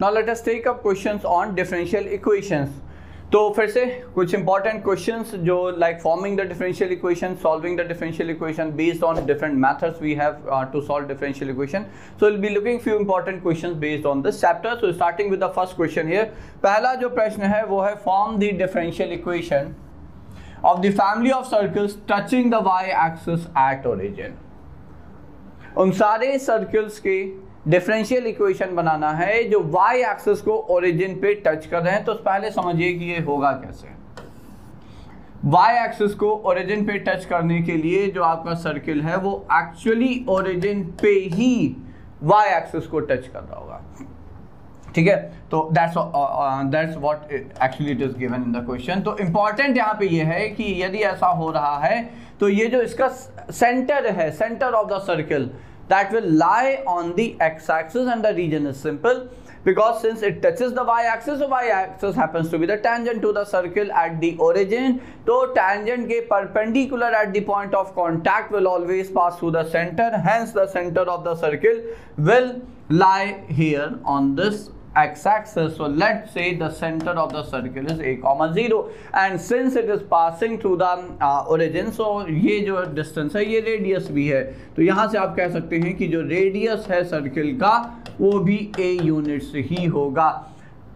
now, let us take up questions on differential equations. तो फिर से कुछ इंपॉर्टेंट क्वेश्चंस जो like forming the differential equation solving the differential equation based on different methods we have to solve differential equation so will be looking few important questions based on this chapter so starting with the first question here पहला जो प्रश्न है, वो है form the differential equation of the family of circles touching the y-axis at origin. उन सारे circles के differential equation बनाना है जो वाई एक्सिस को ओरिजिन पे टच कर रहे हैं। तो पहले समझिए कि ये होगा कैसे। वाई एक्सिस को ओरिजिन पे टच करने के लिए जो आपका सर्किल है, वो एक्चुअली ओरिजिन पे ही वाई एक्सिस को टच कर रहा होगा। ठीक है तो that's that's what actually it is given in the question तो इंपॉर्टेंट यहाँ पे ये है कि यदि ऐसा हो रहा है तो ये जो इसका सेंटर है centre of the circle that will lie on the x-axis and the region is simple because since it touches the y-axis so y-axis happens to be the tangent to the circle at the origin so tangent ke perpendicular at the point of contact will always pass through the center hence the center of the circle will lie here on this x-axis so let's say the center of the circle is a comma 0 and since it is passing through the uh, origin so ये जो distance है ये radius भी है तो यहाँ से आप कह सकते हैं कि जो radius है circle का वो भी a units ही होगा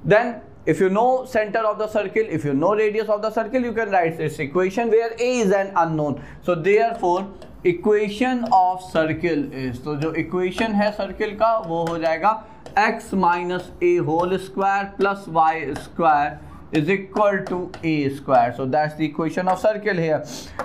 then if you know center of the circle if you know radius of the circle you can write this equation where a is an unknown so therefore equation of circle is तो जो equation है circle का वो हो जाएगा x minus a whole square plus y square is equal to a square. So, that's the equation of circle here.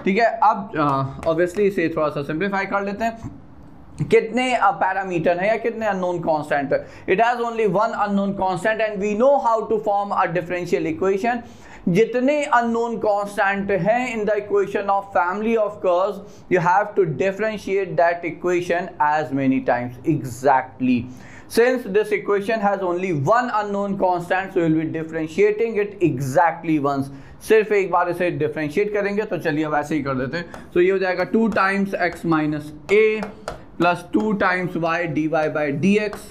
ठीक है, अब ऑब्वियसली इसे थोड़ा सा सिंप्लीफाई कर लेते हैं। कितने पैरामीटर है या कितने अननोन कांस्टेंट है? It has only one unknown constant and we know how to form a differential equation जितने अननोन कांस्टेंट हैं in the equation of family of curves you have to differentiate that equation as many times exactly Since this equation has only one unknown constant, so we will be differentiating it exactly once. सिर्फ़ एक बार इसे differentiate करेंगे तो चलिए अब ऐसे ही कर देते हैं। तो ये हो जाएगा two times X minus A plus two times Y D Y by D X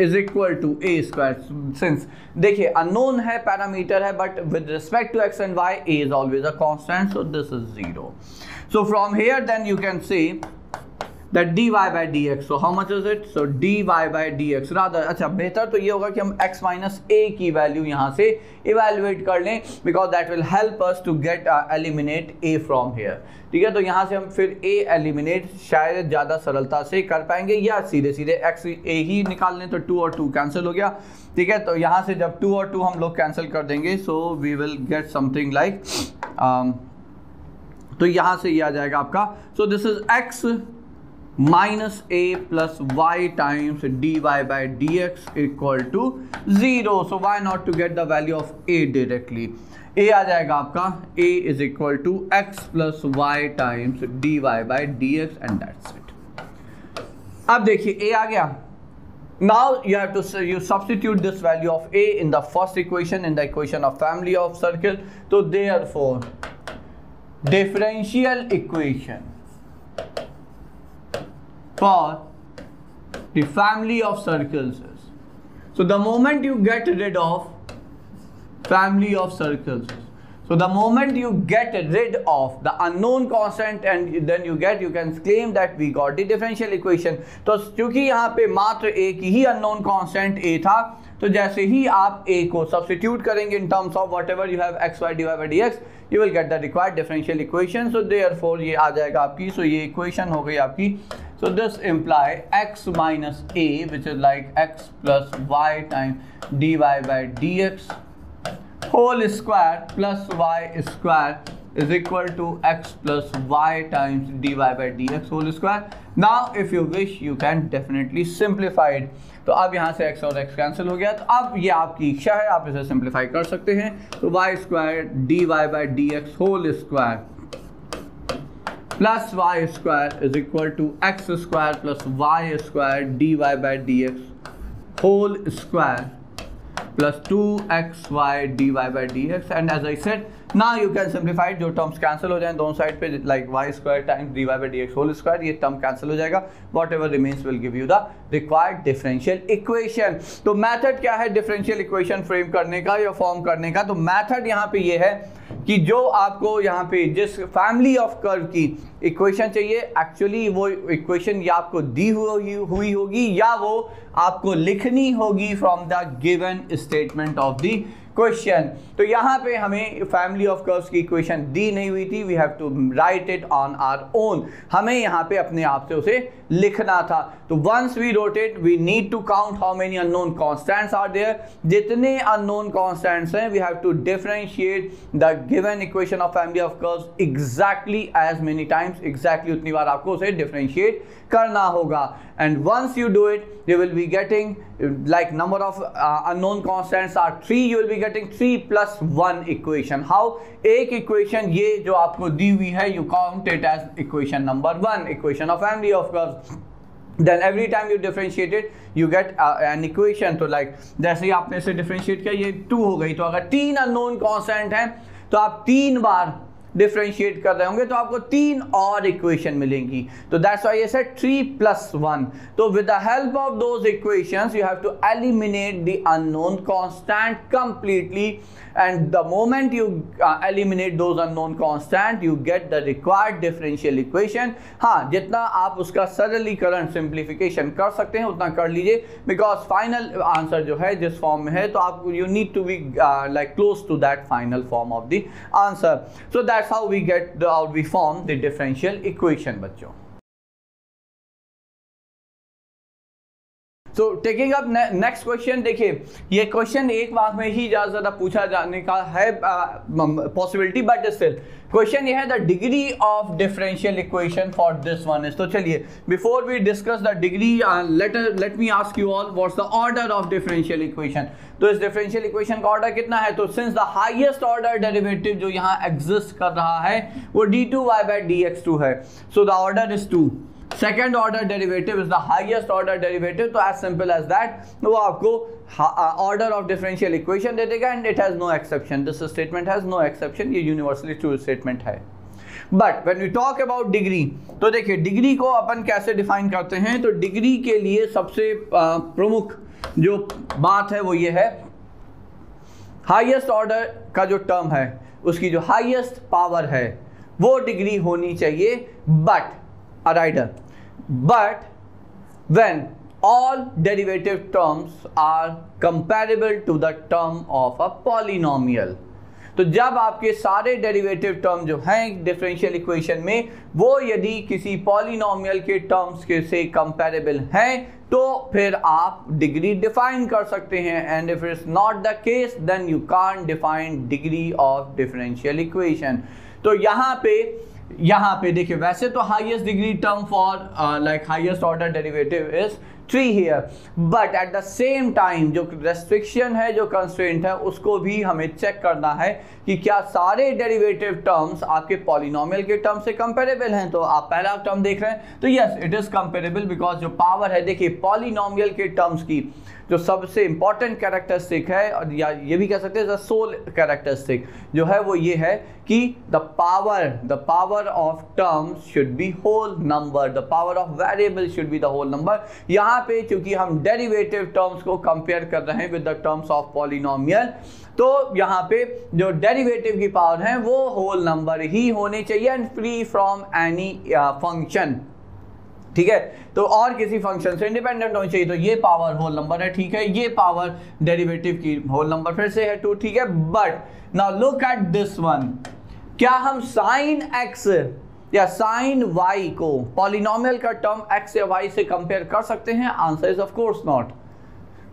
is equal to A square since देखिए अननोन है पैरामीटर है but with respect to X and Y A is always a constant so this is zero so from here then that dy by dx. So how much is it? So dy by dx. Rather अच्छा बेहतर तो ये होगा कि हम x minus a की value यहाँ से इवेल्युएट कर लें because that will help us to get eliminate a from here ठीक है? तो यहाँ से हम फिर a एलिमिनेट शायद ज़्यादा सरलता से कर पाएँगे, या सीधे सीधे x a ही निकाल लें तो टू और टू कैंसिल हो गया। ठीक है? तो यहाँ से जब टू और टू हम लोग कैंसिल कर देंगे so we will get something like तो यहाँ से ये आ जाएगा आपका। So this is x minus a plus y times dy by dx equal to 0 so why not to get the value of a directly a आ जाएगा आपका a is equal to x plus y times dy by dx and that's it अब देखिए a आ गया now you have to you substitute this value of a in the first equation in the equation of family of circle so therefore differential equation For the family of circles is. So the moment you get rid of family of circles so the moment you get rid of the unknown constant and then you get you can claim that we got the differential equation तो क्योंकि यहाँ पे मात्र एक ही unknown constant a था तो जैसे ही आप a को substitute करेंगे in terms of whatever you have x y dy by dx you will get the required differential equation so therefore ये आ जाएगा आपकी so ये equation हो गई आपकी So this imply x minus a which is like x plus y times dy by dx whole square plus y square is equal to x plus y times dy by dx whole square. Now if you wish you can definitely simplify it. तो अब यहाँ से x और x कैंसिल हो गया तो अब ये आपकी इच्छा है आप इसे सिंप्लीफाई कर सकते हैं तो y square Y by D X whole square plus y square is equal to x square plus y square dy by dx whole square plus 2xy dy by dx. And as I said ना you can simplified जो terms cancel हो जाए दोनों side पे like Y square time D Y by D X whole square ये term cancel हो जाएगा। Whatever remains will give you the required differential equation तो मैथड क्या है डिफरेंशियल इक्वेशन फ्रेम करने का या फॉर्म करने का? तो मैथड यहाँ पे ये है कि जो आपको यहाँ पे जिस फैमिली ऑफ़ कर्व की इक्वेशन चाहिए एक्चुअली वो इक्वेशन या आपको दी हुई हुई होगी या वो आपको लिखनी होगी from the given statement of the question तो यहाँ पे हमें फैमिली ऑफ़ कर्व्स की इक्वेशन दी नहीं हुई थी. We have to write it on our own हमें यहाँ पे अपने आप से उसे लिखना था. तो once we wrote it we need to count how many unknown constants are there जितने अननोन कॉन्स्टेंट्स हैं we have to differentiate the given equation of family of curves exactly as many times exactly उतनी बार आपको उसे डिफरेंशिएट करना होगा। And once you do it you will be getting like number of unknown constants are three you will be getting three plus one equation how एक equation ये जो आपको दी हुई है you count it as equation number one equation of family of curves then every time you differentiate it you get uh, an equation. तो like जैसे ही आपने इसे differentiate किया ये टू हो गई। तो अगर तीन अननोन कांस्टेंट हैं तो आप तीन बार डिफ्रेंशिएट कर रहे होंगे तो आपको तीन और इक्वेशन मिलेंगी। तो दैट्स व्हाई ये थ्री प्लस वन तो with the help of those equations you have to eliminate the unknown constant completely the moment you uh, eliminate those unknown constant you get the required differential equation. हाँ जितना आप उसका सरलीकरण simplification कर सकते हैं उतना कर लीजिए। बिकॉज़ फाइनल आंसर जो है जिस फॉर्म में है तो आप you need to be like close to that final form of the answer so that's how we get out we form the differential equation बच्चों So taking up next question देखिए, ये क्वेश्चन एक मार्क में ही ज़्यादा ज़्यादा पूछा जाने का है पॉसिबिलिटी बट स्टिल क्वेश्चन ये है the degree of differential equation for this one is तो चलिए before we discuss the degree let let me ask you all what's the order of differential equation तो इस डिफरेंशियल इक्वेशन का order कितना है? तो since the highest order derivative जो यहाँ एग्जिस्ट कर रहा है, वो D two Y by D X two है. So the order is two second order derivative is the highest order derivative तो एज सिंपल एज दैट वो आपको ऑर्डर ऑफ़ डिफरेंशियल इक्वेशन दे देगा and it has no exception this statement has no exception ये universally true statement है. But when you talk about degree तो देखिए degree को अपन कैसे डिफाइन करते हैं? तो डिग्री के लिए सबसे प्रमुख जो बात है वो ये है। हाईएस्ट ऑर्डर का जो टर्म है, उसकी जो हाईएस्ट पावर है, वो डिग्री होनी चाहिए but rider but when all derivative terms are comparable to the term of a polynomial तो जब आपके सारे डेरिवेटिव टर्म जो हैं डिफरेंशियल इक्वेशन में, वो यदि किसी पॉलिनोमियल के टर्म्स के से कंपैरेबल हैं तो फिर आप डिग्री डिफाइन कर सकते हैं। And if it's not the case then you can define degree of differential equation तो यहाँ पे यहाँ पे देखिए, वैसे तो highest degree term for like highest order derivative is three here but at the same time जो रेस्ट्रिक्शन है, जो कंस्ट्रेंट है, उसको भी हमें चेक करना है कि क्या सारे डेरिवेटिव टर्म्स आपके पॉलिनोमियल के टर्म से कंपेरेबल हैं। तो आप पहला टर्म देख रहे हैं। तो yes it is comparable because जो पावर है, देखिए पॉलिनोमियल के टर्म्स की। जो सबसे इंपॉर्टेंट कैरेक्टरिस्टिक है, और या ये भी कह सकते हैं सोल कैरेक्टरिस्टिक जो है वो ये है कि the power the power of terms should be whole number the power of variable should be the whole number यहाँ पे चूँकि हम डेरिवेटिव टर्म्स को कंपेयर कर रहे हैं with the terms of polynomial तो यहाँ पे जो डेरिवेटिव की पावर है, वो होल नंबर ही होने चाहिए and free from any function ठीक है? तो और किसी फ़ंक्शन से इंडिपेंडेंट होनी चाहिए तो ये पावर होल नंबर है, ठीक है? ये पावर डेरिवेटिव की होल नंबर फिर से है टू ठीक है? But now look at this one क्या हम साइन एक्स या साइन वाई को पॉलिनोमियल का टर्म एक्स या वाई से कंपेयर कर सकते हैं? Answer is of course not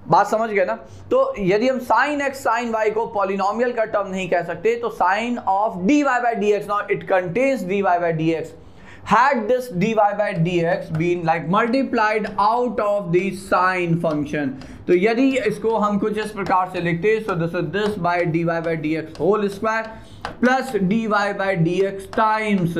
बात समझ गए ना? तो यदि हम साइन एक्स साइन वाई को पॉलिनोमियल का टर्म नहीं कह सकते तो sine of d y by d x not it contains d y by d x had this dy by dx been like multiplied out of the sine function तो यदि इसको हम कुछ इस प्रकार से लिखते so this is this by dy by dx whole square plus dy by dx times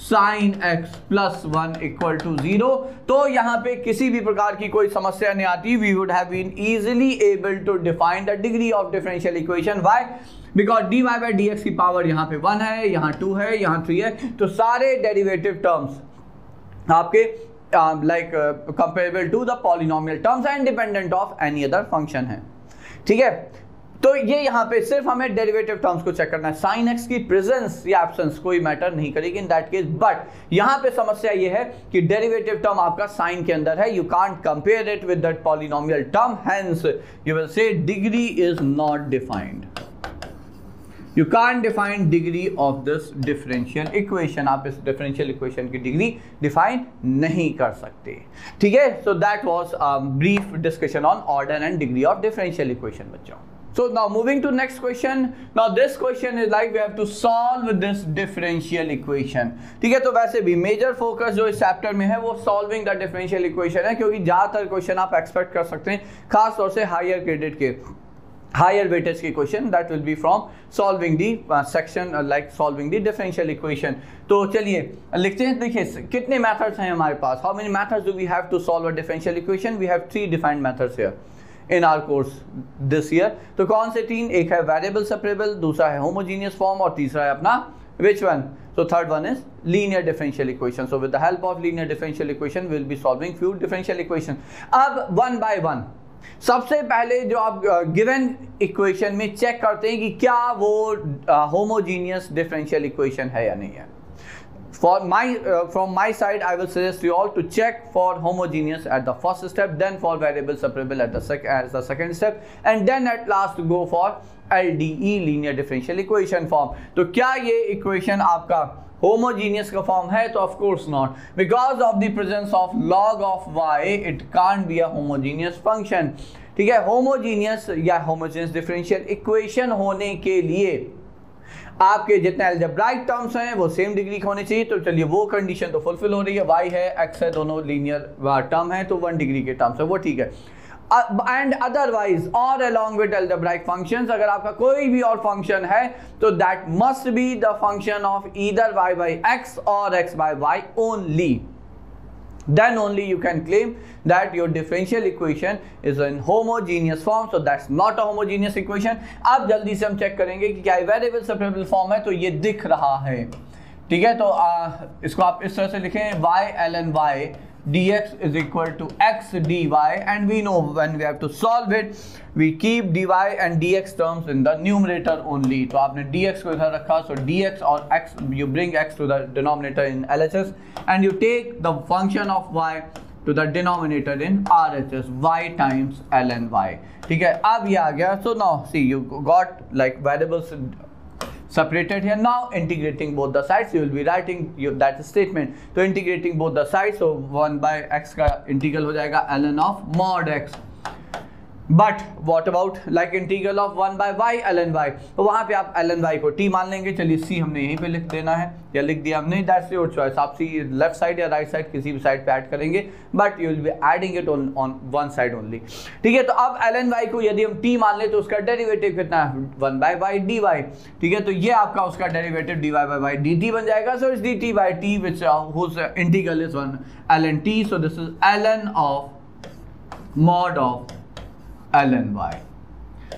sin x plus one equal to zero तो यहाँ पे किसी भी प्रकार की कोई समस्या नहीं आती we would have been easily able to define the degree of differential equation why because d y by d x की पावर यहाँ पे वन है, यहाँ टू है, यहाँ थ्री है तो सारे डेरिवेटिव टर्म्स आपके like comparable to the polynomial terms and dependent of any other function है। ठीक है? तो ये यहाँ पे सिर्फ़ हमें डेरिवेटिव टर्म्स को चेक करना है। साइन एक्स की प्रेजेंस या एब्सेंस कोई मैटर नहीं करेगी इन दैट केस बट यहाँ पे समस्या ये है कि डेरिवेटिव टर्म आपका साइन के अंदर है। You can't compare it with that polynomial term hence you will say degree is not defined you can define degree of this differential equation आप इस डिफरेंशियल इक्वेशन की डिग्री डिफाइन नहीं कर सकते। ठीक है? So that was brief discussion on order and degree of differential equation बच्चों। So now moving to next question. Now this question is like we have to solve this differential equation. ठीक है? तो वैसे भी मेजर फोकस जो इस chapter में है, वो सॉल्विंग द डिफरेंशियल इक्वेशन है, क्योंकि ज़्यादातर क्वेश्चन आप एक्सपेक्ट कर सकते हैं खास तौर से हायर क्रेडिट के। Higher weightage की question that will be from solving the uh, section uh, like solving the differential equation तो चलिए लिखते हैं देखिए कितने methods हैं हमारे पास how many methods do we have to solve a differential equation we have three defined methods here in our course this year तो कौन से तीन एक है variable separable दूसरा है homogeneous form और तीसरा है अपना which one so third one is linear differential equation so with the help of linear differential equation we'll be solving few differential equation अब one by one सबसे पहले जो आप गिवन इक्वेशन में चेक करते हैं कि क्या वो होमोजीनियस डिफरेंशियल इक्वेशन है या नहीं है for my uh, from my side i will suggest you all to check for homogeneous at the first step then for variable separable at the sec as the second step and then at last go for LDE linear differential equation form तो क्या ये equation आपका homogeneous का form है तो of course not because of the presence of log of y it can't be a homogeneous function ठीक है? Homogeneous या होमोजीनियस डिफरेंशियल इक्वेशन होने के लिए आपके जितने एल्जेब्राइक टर्म्स हैं, वो सेम डिग्री के होने चाहिए। तो चलिए, वो कंडीशन तो फुलफिल हो रही है। वाई है एक्स है, दोनों लीनियर टर्म है तो वन डिग्री के टर्म्स है, वो ठीक है। एंड अदरवाइज़ और अलॉन्ग विद एल्जेब्राइक फ़ंक्शंस अगर आपका कोई भी और फ़ंक्शन है तो that must be the function of either y by x और x by y only then only you can claim that your differential equation is in homogeneous form. So that's not a homogeneous equation. अब जल्दी से हम check करेंगे कि क्या variable separable form है तो ये दिख रहा है। ठीक है तो आ, इसको आप इस तरह से लिखें y ln y dx is equal to x dy and we know when we have to solve it we keep dy and dx terms in the numerator only तो आपने dx को इधर रखा so dx और x you bring x to the denominator in LHS and you take the function of y to the denominator in RHS y times ln y ठीक है अब ये आ गया so now see you got like variables separated here now integrating both the sides you will be writing you, that statement so integrating both the sides so 1 by x का integral हो जाएगा ln of mod x but what about like integral of one by y l n y तो वहाँ पे आप L N Y को T मान लेंगे। चलिए सी हमने यहीं पे लिख देना है। या लिख दिया हमने। दैट्स योर चॉइस आप सी लेफ़्ट साइड या राइट साइड किसी भी साइड पे ऐड करेंगे। But you will be adding it on on one side only ठीक है? तो अब एल एन वाई को यदि हम टी मान ले तो उसका डेरिवेटिव कितना है? One by y d y ठीक है? तो ये आपका उसका derivative d y by y d t बन जाएगा। So it's d t by t which integral is one l n t so this is l n of mod of ln y.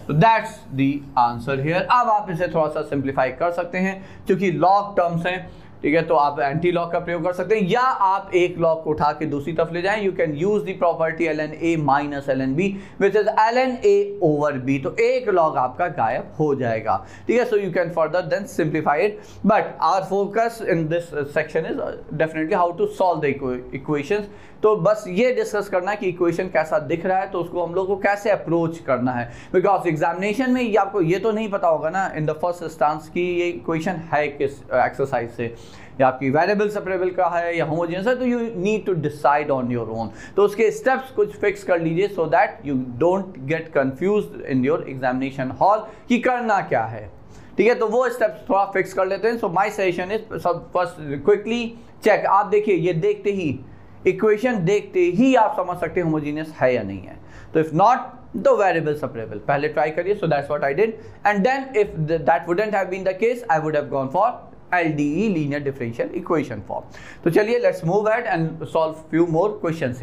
तो that's the answer here अब आप इसे थोड़ा सा simplify कर सकते हैं, क्योंकि लॉग टर्म्स हैं, ठीक है? तो आप एंटी लॉक का प्रयोग कर सकते हैं, या आप एक लॉक को उठा के दूसरी तरफ़ ले जाएँ। You can use the property l n a minus l n b which is l n a over b तो एक लॉग आपका गायब हो जाएगा, ठीक है? So you can further then simplify it but our focus in this section is definitely how to solve the equations तो बस ये डिस्कस करना है कि इक्वेशन कैसा दिख रहा है तो उसको हम लोग को कैसे अप्रोच करना है? बिकॉज़ एग्जामिनेशन में ये आपको ये तो नहीं पता होगा ना इन द फ़र्स्ट स्टांस की ये इक्वेशन है किस एक्सरसाइज से? या आपकी वेरिएबल सेपरेबल का है या होमोजेनियस है तो you need to decide on your own तो उसके स्टेप्स कुछ फिक्स कर लीजिए so that you don't get confuse in your examination hall कि करना क्या है। ठीक है तो वो स्टेप्स थोड़ा फिक्स कर लेते हैं। सो माई सजेशन इज़ सब फ़र्स्ट क्विकली चेक आप देखिए, ये देखते ही इक्वेशन देखते ही आप समझ सकते हैं होमोजीनियस है या नहीं है। तो if not the variable separable पहले ट्राई करिए so that's what I did and then if that wouldn't have been the case I would have gone for l LDE linear differential equation form तो चलिए let's move at and solve few more question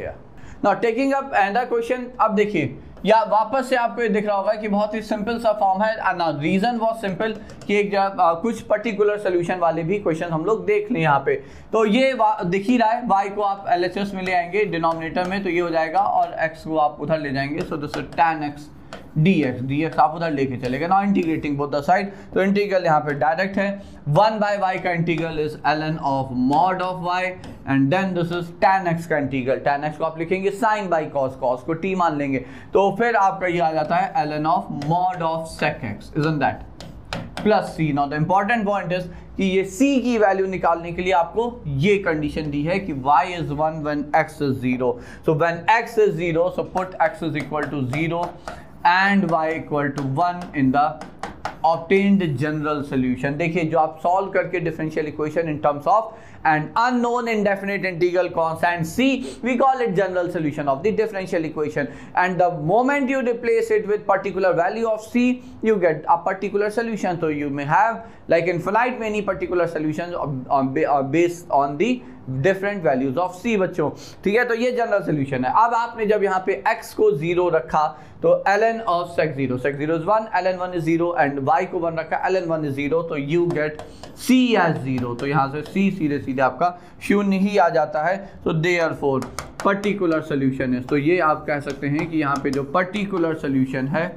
not taking upper question अब देखिए या वापस से आपको ये दिख रहा होगा कि बहुत ही सिंपल सा फॉर्म है। रीजन बहुत सिंपल कि एक आ, कुछ पर्टिकुलर सोल्यूशन वाले भी क्वेश्चन हम लोग देख लें यहाँ पे। तो ये दिख ही रहा है। वाई को आप एलएचएस में ले आएँगे डिनोमिनेटर में तो ये हो जाएगा और एक्स को आप उधर ले जाएँगे। So this tan x d x d x आप उधर लेके चलेगा ना इंटीग्रेटिंग बोथ द साइड तो इंटीग्रल यहाँ पे डायरेक्ट है। वन बाय वाई का integral is l n of mod of y and then this is tan x का इंटीग्रल टेन एक्स को आप लिखेंगे साइन बाई कॉस कॉस को टी मान लेंगे। तो फिर आपका ये आ जाता है l n of mod of sec x is in that plus c not the important point is कि ये c की वैल्यू निकालने के लिए आपको ये कंडीशन दी है कि y is one when x is zero so when x is zero so put x is equal to zero and y equal to one in the obtained general solution देखिए, जो आप सॉल्व करके differential equation in terms of an unknown indefinite integral constant c we call it general solution of the differential equation and the moment you replace it with particular value of c you get a particular solution so you may have like infinite many particular solutions on, based on the different values of C बच्चों ठीक है तो ये general solution है अब आपने जब यहाँ पे x को जीरो रखा तो L N of x zero x zero is one L N one is zero and y को वन रखा L N one is zero तो you get c as zero तो यहाँ से c सीधे सीधे आपका शून्य ही आ जाता है। तो they are for particular solution है तो ये आप कह सकते हैं कि यहाँ पे जो पर्टिकुलर सोल्यूशन है,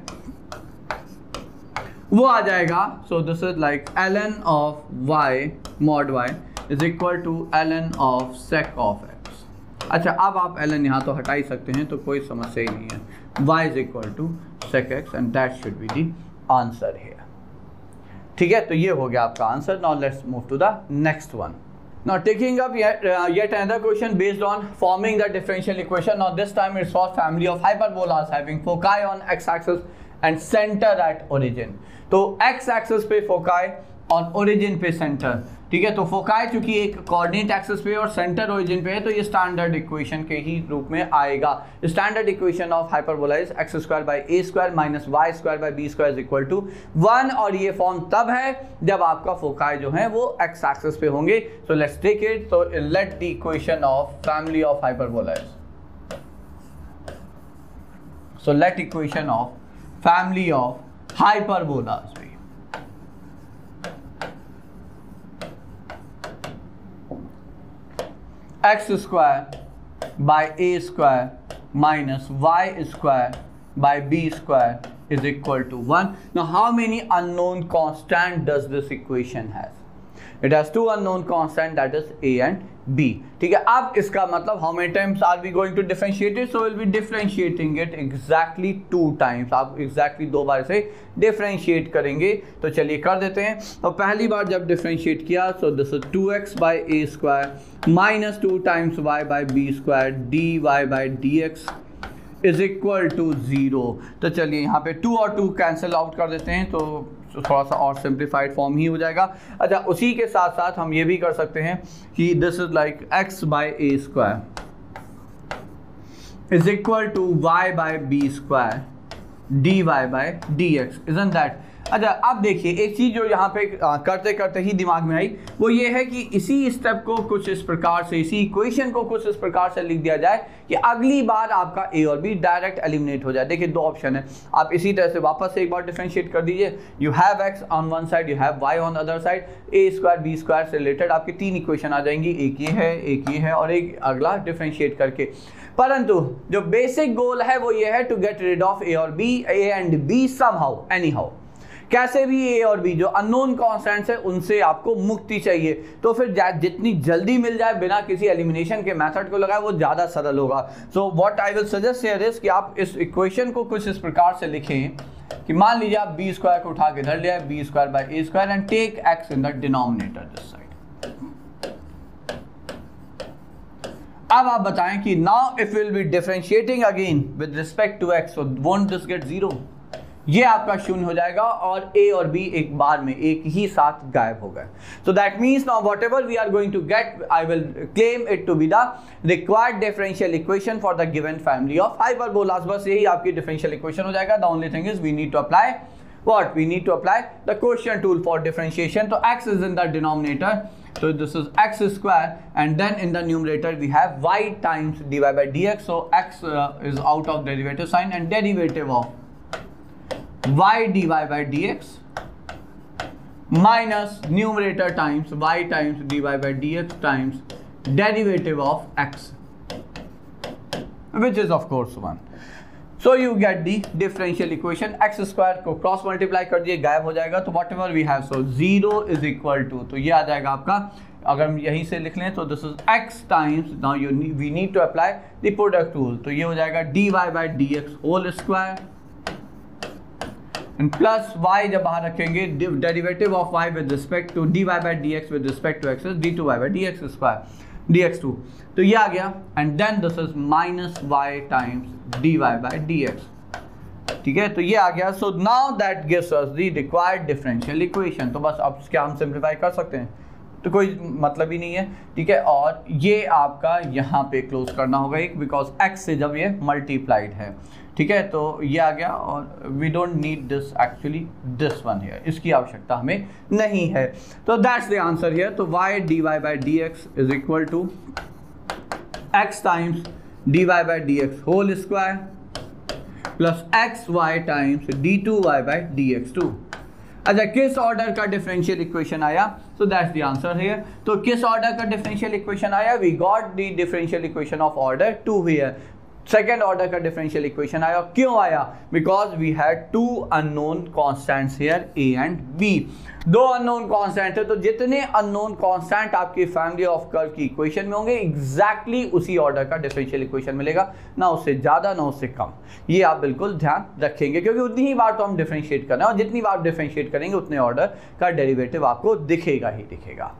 वो आ जाएगा। So this is like l n of y mod y is equal to l n of sec of x अच्छा अब आप एल एन यहाँ तो हटा ही सकते हैं तो कोई समस्या ही नहीं है। y is equal to sec x and that should be the answer है ठीक है तो ये हो गया आपका answer now let's move to the next one Now taking up yet, uh, yet another question based on forming the differential equation. Now this time it's for family of hyperbolas having foci on x-axis and center at origin. तो x-axis पे foci on origin पे center. ठीक है तो foci चूँकि एक coordinate axes पे और सेंटर ओरिजिन पे है तो ये स्टैंडर्ड इक्वेशन के ही रूप में आएगा। Standard equation of hyperbola is x square by a square minus y square by b square equal to one और ये फॉर्म तब है जब आपका फोकाई जो है वो एक्स एक्सेस पे होंगे। सो लेट्स टेक इट तो let the equation of family of hyperbola is so let equation of family of x square by a square minus y square by b square is equal to 1. Now how many unknown constant does this equation has? It has two unknown constant that is a and b. ठीक है अब इसका मतलब how many times are we going to differentiate it? So we'll be differentiating it exactly two times. आप exactly दो बार से differentiate करेंगे तो चलिए कर देते हैं तो पहली बार जब differentiate किया so this is 2x by a square minus 2 times y by b square dy by dx is equal to zero तो चलिए यहाँ पे टू और टू कैंसिल आउट कर देते हैं तो थोड़ा सा और सिंप्लीफाइड फॉर्म ही हो जाएगा। अच्छा उसी के साथ साथ हम ये भी कर सकते हैं कि this is like x by a square is equal to y by b square d y by d x is that अच्छा अब देखिए, एक चीज़ जो यहाँ पे करते करते ही दिमाग में आई, वो ये है कि इसी स्टेप को कुछ इस प्रकार से, इसी इक्वेशन को कुछ इस प्रकार से लिख दिया जाए कि अगली बार आपका ए और बी डायरेक्ट एलिमिनेट हो जाए। देखिए, दो ऑप्शन है। आप इसी तरह से वापस से एक बार डिफ्रेंशिएट कर दीजिए। You have x on one side you have y on other side a square b square से रिलेटेड आपकी तीन इक्वेशन आ जाएँगी। एक ये है, एक ये है और एक अगला डिफ्रेंशिएट करके। परंतु, जो बेसिक गोल है, वो ये है to get rid of a और b a and b somehow anyhow कैसे भी ए और बी जो अननोन कॉन्स्टेंट्स है, उनसे आपको मुक्ति चाहिए। तो फिर जितनी जल्दी मिल जाए बिना किसी एलिमिनेशन के मेथड को लगाए, वो ज़्यादा सरल होगा। So what I will suggest is कि आप इस इक्वेशन को कुछ इस प्रकार से लिखें कि मान लीजिए आप बी स्क्वायर को उठा के धर लिया b square by a square and take x in the denominator this side अब आप बताएँ कि now if will be differentiating again with respect to x so won't this get zero ये आपका शून्य हो जाएगा और ए और बी एक बार में एक ही साथ गायब हो गए। So that means now whatever we are going to get I will claim it to be the required differential equation for the given family of hyper बस यही आपकी डिफरेंशियल इक्वेशन हो जाएगा। The only thing is we need to apply what we need to apply the question tool for differentiation तो x is in the denominator so this is x square and then in the numerator we have y times dy by dx. So x uh, is out of derivative sign and derivative of y d y by d x minus numerator times y times d y by d x times derivative of x which is of course one so you get the differential equation x square को cross multiply कर दिए, गायब हो जाएगा। तो whatever we have so zero is equal to तो ये आ जाएगा आपका। अगर हम यहीं से लिख लें तो this is x times now you we need to apply the product rule तो ये हो जाएगा d by d x whole square and plus y जब बाहर रखेंगे derivative of y with respect to d y by d x with respect to x d two y by d x square d x two तो ये आ गया। And then this is minus y times d y by d x ठीक है? तो ये आ गया। So now that gives us the required differential equation तो बस अब क्या हम सिंप्लीफाई कर सकते हैं। तो कोई मतलब ही नहीं है, ठीक है? और ये आपका यहाँ पे क्लोज करना होगा एक बिकॉज़ एक्स से जब ये मल्टीप्लाइड है, ठीक है? तो ये आ गया और we don't need this actually this one here इसकी आवश्यकता हमें नहीं है। तो दैट्स द आंसर हियर तो y d y by d x is equal to x times d y by d x whole square plus x y times d two y by d x two अच्छा किस order का differential equation आया? So that's the answer here तो किस order का differential equation आया? We got the differential equation of order two here second order का differential equation आया। क्यों आया? Because we had two unknown constants here a and b दो unknown constant है तो जितने अननोन कॉन्स्टेंट आपकी फैमिली ऑफ़ कर्व की इक्वेशन में होंगे एग्जैक्टली exactly उसी ऑर्डर का डिफरेंशियल इक्वेशन मिलेगा। ना उससे ज़्यादा, ना उससे कम। ये आप बिल्कुल ध्यान रखेंगे, क्योंकि उतनी ही बार तो हम डिफरेंशिएट कर रहे हैं, और जितनी बार डिफरेंशिएट करेंगे, उतने ऑर्डर का डेरिवेटिव आपको दिखेगा ही दिखेगा।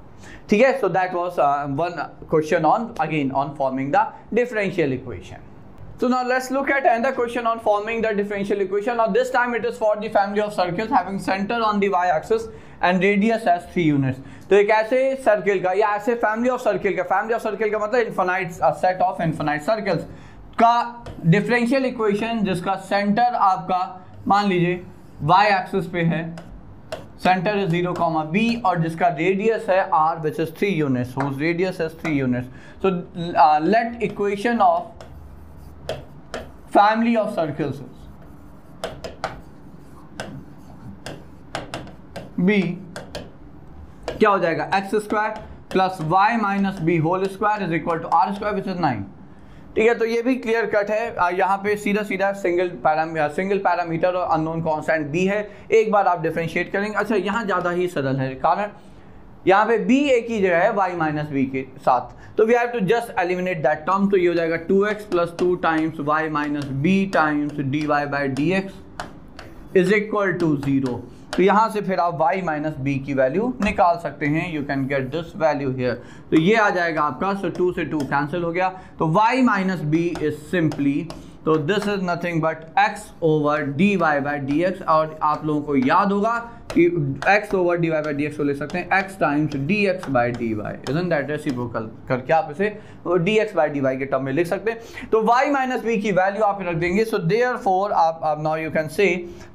ठीक है? So that was one question on again on forming the differential equation So now let's look at another question on forming the differential equation. Now this time it is for the family of circles having center on the y-axis and radius as three units. तो एक ऐसे circle का, या ऐसे family of circle का family of circle का मतलब infinite set of infinite circles का डिफरेंशियल इक्वेशन जिसका सेंटर आपका, मान लीजिए y एक्सिस पे है centre is zero comma b और जिसका रेडियस है r which is three units radius is three units so let equation of family of circles. Is b. क्या हो जाएगा? X square plus y minus b whole square is equal to r square which is nine ठीक है तो ये भी clear cut है। यहाँ पे सीधा सीधा सिंगल पैरामी सिंगल पैरामीटर और अननोन कांस्टेंट बी है। एक बार आप डिफ्रेंशिएट करेंगे। अच्छा यहाँ ज़्यादा ही सरल है। कारण यहाँ पे b एक ही जगह है, y माइनस बी के साथ। तो we have to just eliminate that term तो ये हो जाएगा two x plus two times y minus b times d y by d x is equal to zero तो यहाँ से फिर आप y माइनस बी की वैल्यू निकाल सकते हैं। You can get this value here तो ये आ जाएगा आपका सो टू से टू कैंसिल हो गया। तो y minus b is simply तो this is nothing but x over d y by d x और आप लोगों को याद होगा कि x over d y by d x को ले सकते हैं, x times d x by d y isn't that reciprocal करके आप इसे d x by d y के टर्म में लिख सकते हैं। तो y माइनस बी की वैल्यू आप रख देंगे सो देयर फोर आप नाउ यू कैन से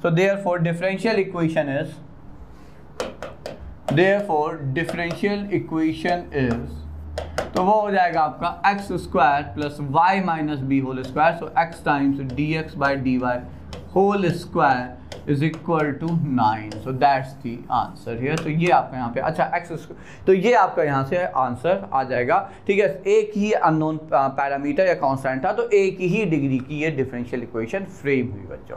so therefore differential equation is therefore differential equation is तो वो हो जाएगा आपका x square plus y minus b whole square so x times d x by d y whole square is equal to nine so that's the answer here तो ये आपका यहाँ पे अच्छा एक्स तो ये आपका यहाँ से आंसर आ जाएगा। ठीक है, एक ही अननोन पैरामीटर या कॉन्स्टेंट था तो एक ही डिग्री की ये डिफरेंशियल इक्वेशन फ्रेम हुई बच्चों।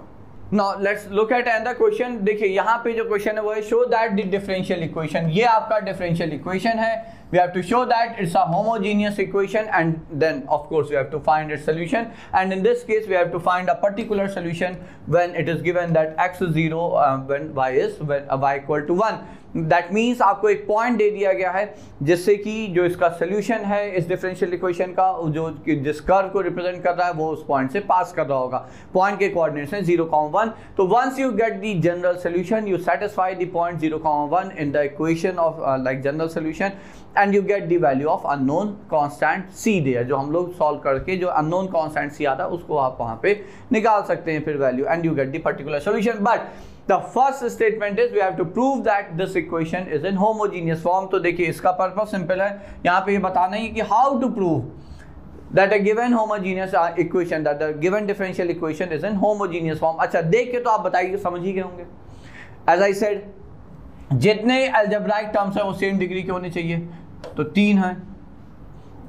Now let's look at another question देखिए, यहाँ पे जो क्वेश्चन है, वो है show that the differential equation ये आपका डिफरेंशियल इक्वेशन है। we have to show that it's a homogeneous equation and then of course we have to find its solution and in this case we have to find a particular solution when it is given that x is 0 uh, when y is when uh, y equal to 1 that means आपको एक point दे दिया गया है जिससे कि जो इसका solution है इस डिफरेंशियल इक्वेशन का जो जिस कर्व को रिप्रेजेंट कर रहा है वो उस पॉइंट से पास कर रहा होगा पॉइंट के कोऑर्डिनेट्स हैं जीरो कॉम वन तो once you get the general solution you satisfy the point zero comma one in the equation of like general solution And you get the value of unknown constant c दे जो हम लोग solve करके जो unknown constant c आता है उसको आप वहाँ पे निकाल सकते हैं फिर value and you get the particular solution but the first statement is we have to prove that this equation is in homogeneous form तो देखिए इसका पर्पज सिंपल है। यहाँ पे ये बताना है कि how to prove That a given homogeneous uh, equation, that the given differential equation is in homogeneous अच्छा देख के तो आप बताइए समझ ही गए होंगे। As I said, जितने algebraic terms हैं वो same degree के होने चाहिए। तो तीन है।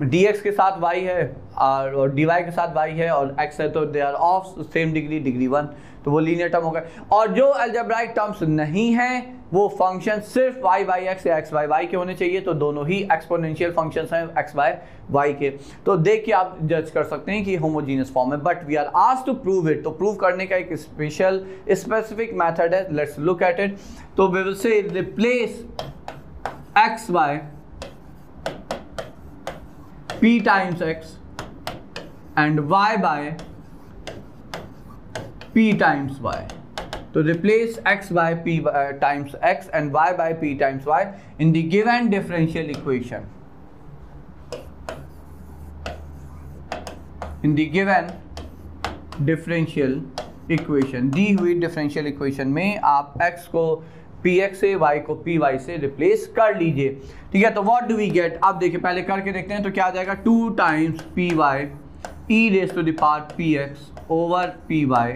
dx के साथ वाई है और dy के साथ y है और x है तो they are of same degree degree one तो वो लीनियर टर्म हो गए। और जो एल्जेब्राइक टर्म्स नहीं हैं, वो फ़ंक्शन सिर्फ़ y बाई एक्स या x बाई वाई के होने चाहिए तो दोनों ही एक्सपोनेंशियल फ़ंक्शंस हैं x बाय y के। तो देख के आप जज कर सकते हैं कि होमोजीनियस फॉर्म है but we are ask to prove it तो प्रूव करने का एक स्पेशल स्पेसिफिक मैथड है। लेट्स लुक एट इट तो we will say replace x बाय p times x and y by p times y. To replace x by p uh, times x and y by p times y in the given differential equation. In the given differential equation दी हुई differential equation में आप x को p x से Y को p y से replace कर लीजिए। ठीक है तो व्हाट डू वी गेट आप देखिए, पहले करके देखते हैं तो क्या आ जाएगा? Two times p y e raise to the power p x over p y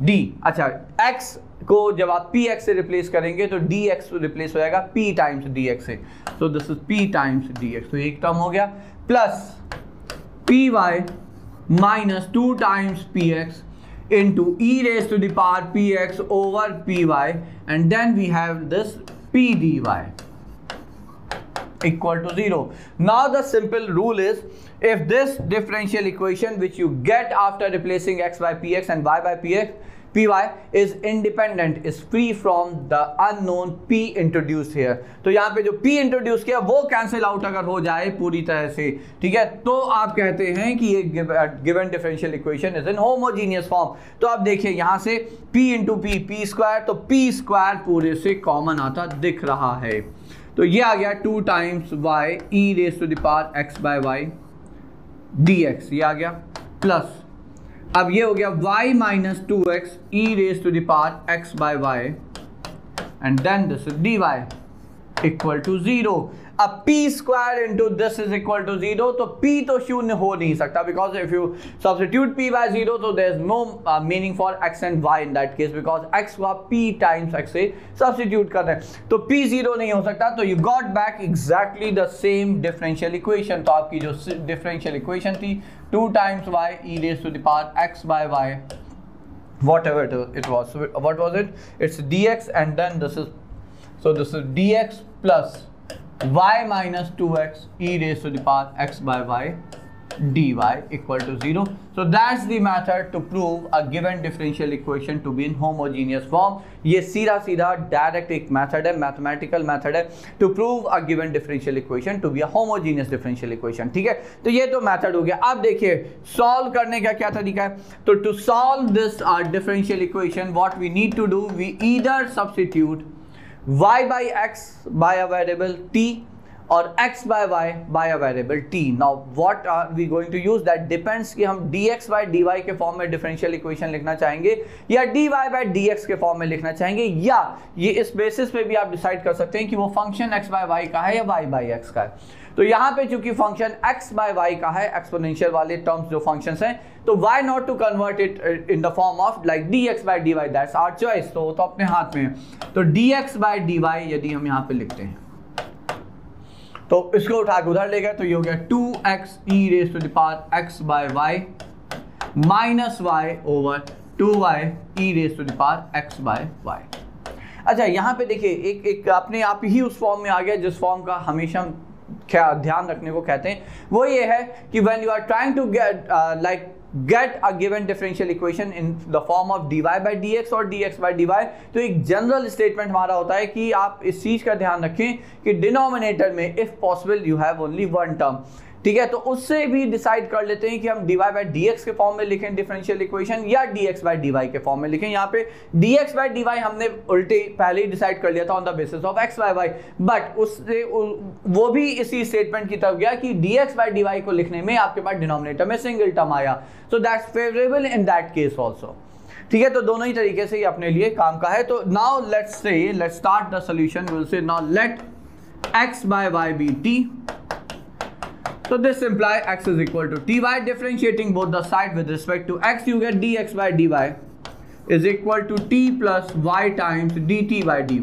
d अच्छा एक्स को जब आप पी एक्स से रिप्लेस करेंगे तो डी एक्स रिप्लेस हो जाएगा पी टाइम्स डी एक्स से। तो this is p times d x तो एक टर्म हो गया। Plus p y minus two times p x into e raised to the power px over py and then we have this p dy equal to 0. Now the simple rule is if this differential equation which you get after replacing x by px and y by px p y is independent is free from the unknown p introduce here तो यहाँ पे जो p introduce किया, वो cancel out अगर हो जाए पूरी तरह से, ठीक है? तो आप कहते हैं कि ये given differential equation is in homogeneous form तो आप देखिए यहाँ से p into p p square तो पी स्क्वायर पूरे से कॉमन आता दिख रहा है। तो ये आ गया two times y e raise to the power x by y d x ये आ गया प्लस अब ये हो गया y minus two x e raise to the power x by y and then this d y equal to zero अब p square into this is equal to zero तो p तो शून्य हो नहीं सकता because if you substitute p by zero तो there is no meaning for x and y in that case because x को आप p टाइम्स x से सब्सटीट्यूट कर रहे हैं। तो p ज़ीरो नहीं हो सकता तो you got back exactly the same differential equation तो आपकी जो डिफरेंशियल इक्वेशन थी 2 times y e raised to the power x by y, whatever it was. So, what was it? It's dx and then this is, so this is dx plus y minus 2x e raised to the power x by y dy equal to 0. So, that's the method to prove a given differential equation to be in homogeneous form. ये सीधा सीधा direct एक method है mathematical method है to prove a given differential equation to be a homogeneous differential equation ठीक है तो ये तो मेथड हो गया अब देखिए सॉल्व करने का क्या तरीका है तो to solve this differential equation what we need to do we either substitute y by x by a variable t और x by y by a variable t. Now what are we going to use? That depends कि हम dx by dy के form में differential equation लिखना चाहेंगे या dy by dx के form में लिखना चाहेंगे या ये इस बेसिस पे भी आप डिसाइड कर सकते हैं कि वो फ़ंक्शन x by y का है या y by x का है तो यहाँ पे चूँकि फ़ंक्शन x बाय y का है एक्सपोनेंशियल वाले टर्म्स जो फ़ंक्शंस हैं तो why not to convert it in the form of like dx by dy? That's our choice. तो तो अपने हाथ में तो dx by dy यदि हम यहाँ पे लिखते हैं। तो इसको उठा के उधर ले गए तो ये हो गया two x e raise to the power x by y minus y over two y e raise to the power x by y अच्छा यहाँ पे देखिए, एक एक अपने आप ही उस फॉर्म में आ गया, जिस फॉर्म का हमेशा क्या ध्यान रखने को कहते हैं, वो ये है कि when you are trying to get like get a given differential equation in the form of d y by d x और d x by d y तो एक जनरल स्टेटमेंट हमारा होता है कि आप इस चीज़ का ध्यान रखें कि डिनोमिनेटर में if possible you have only one term ठीक है तो उससे भी डिसाइड कर लेते हैं कि हम d y by d x के फॉर्म में लिखें डिफरेंशियल इक्वेशन या डी एक्स बाई डी के फॉर्म में लिखें। यहाँ पे डी एक्स बाई डी हमने उल्टे पहले ही डिसाइड कर लिया था on the basis of x y y but उससे वो भी इसी स्टेटमेंट की तरफ़ गया कि डी एक्स बाई डी को लिखने में आपके पास डिनोमिनेटर में सिंगल टर्म आया। So that's favourable in that case also ठीक है तो दोनों ही तरीके से ये अपने लिए काम का है। तो now let's say let's start the solution will say now let x by y be t So this imply x is equal to ty differentiating both the side with respect to x you get dx by dy is equal to t plus y times dt by dy.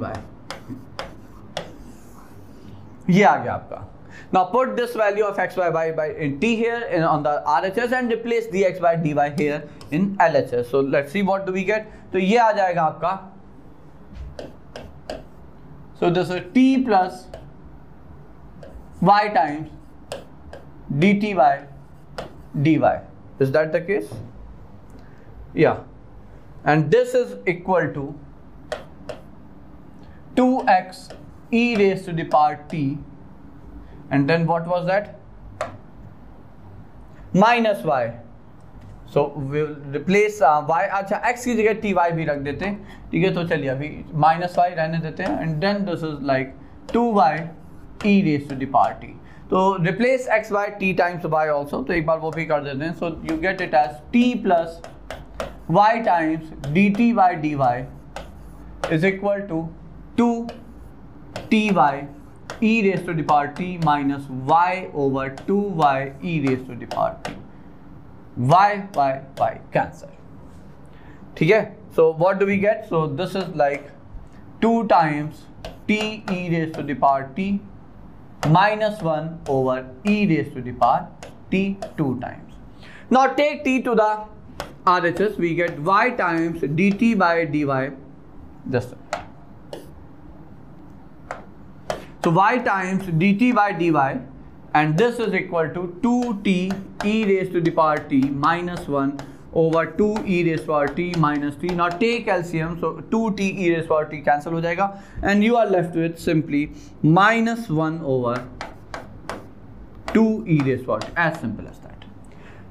ये आ गया आपका now put this value of x by y by in t here in, on the RHS and replace dx by dy here in LHS so let's see what do we get तो ये आ जाएगा आपका so this is t plus y times dt by dy. Is that the case? Yeah. And this is equal to 2x e raised to the power t. And then what was that? Minus y. So we will replace uh, y. अच्छा x की जगह ty भी रख देते हैं ठीक है तो चलिए अभी minus y रहने देते हैं and then this is like 2y e raised to the power t. तो replace x by t times y also तो एक बार वो भी कर देते हैं। So you get it as t plus y times d t by d y is equal to two t y e raise to the power t minus y over two y e raise to the power t y y y cancel ठीक है? So what do we get so this is like two times t e raise to the power t minus 1 over e raised to the power t 2 times. Now take t to the RHS, we get y times dt by dy, just so y times dt by dy and this is equal to 2t e raised to the power t minus 1 over two e raise power t minus three not टे एल्सियम so two t e raise power t cancel हो जाएगा and you are left with simply minus one over two e raise power t as simple as that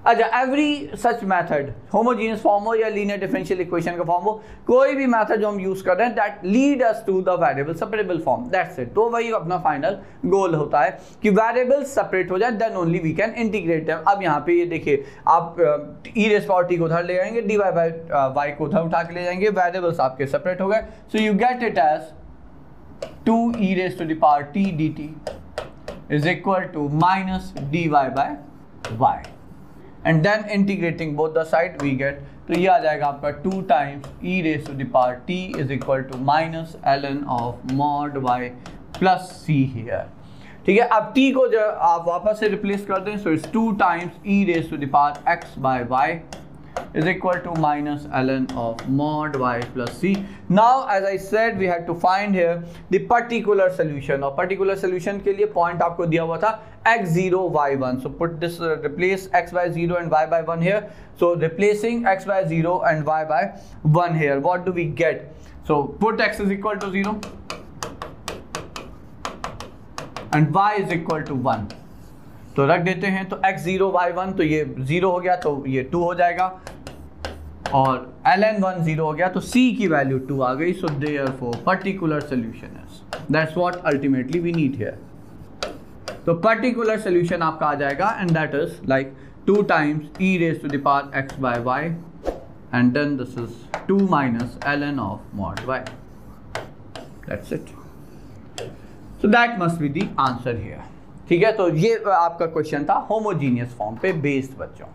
अच्छा every such method homogeneous form हो या linear differential equation का form हो, कोई भी method जो हम यूज़ कर रहे हैं that lead us to the variable separable form that's it तो वही अपना फाइनल गोल होता है कि वेरिएबल सेपरेट हो जाए then only we can integrate them अब यहाँ पे ये देखिए, आप ई रेस पावर टी को उधर ले जाएँगे डी वाई बाई वाई को उधर उठा के ले जाएँगे वेरिएबल्स आपके सेपरेट हो गए. So you get it as two e raise to the power t d t is equal to minus d y by y and then integrating both the side we get तो ये आ जाएगा आपका two times e raise to the power t is equal to minus l n of mod y plus c here ठीक है, अब T को जब आप वापस से रिप्लेस कर दें so it's two times e raise to the power x by y is equal to minus ln of mod y plus c. Now as I said we had to find here the particular solution और particular solution के लिए point आपको दिया हुआ था x0 y1 so put this uh, replace x by 0 and y by 1 here so replacing x by 0 and y by 1 here what do we get so put x is equal to 0 and y is equal to 1 तो रख देते हैं तो x zero Y one तो ये zero हो गया तो ये टू हो जाएगा। और एल एन वन ज़ीरो हो गया तो c की वैल्यू टू आ गई so therefore particular solution is that's what ultimately we need here तो पर्टिकुलर सोल्यूशन आपका आ जाएगा and that is like two times e raise to the power x by y and then this is two minus l n of mod y that's it so that must be the answer here ठीक है? तो ये आपका question था homogeneous form पे based बच्चों।